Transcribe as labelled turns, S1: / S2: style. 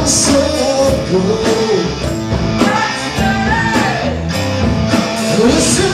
S1: myself go. Listen